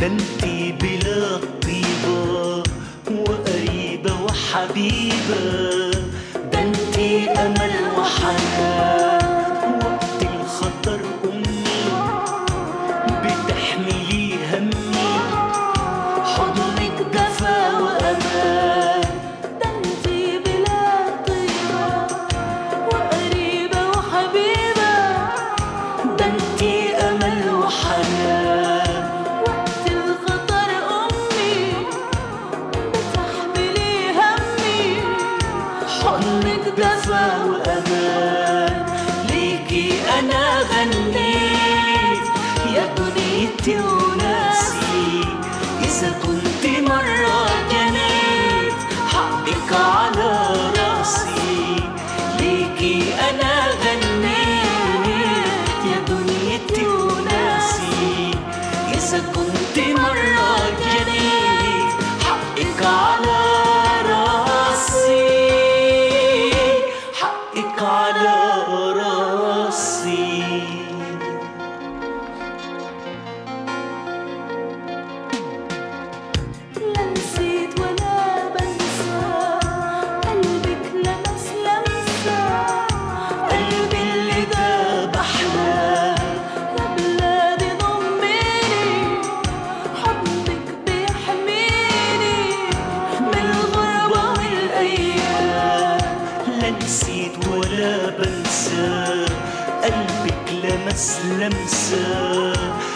ده انتي بلا طيبة وقريبة وحبيبة. ده انتي أمل وحياه كنت أناسي مرة جنيت حقك على رأسي. ليكي أنا غنيت يا دنيتي وناسي slim sir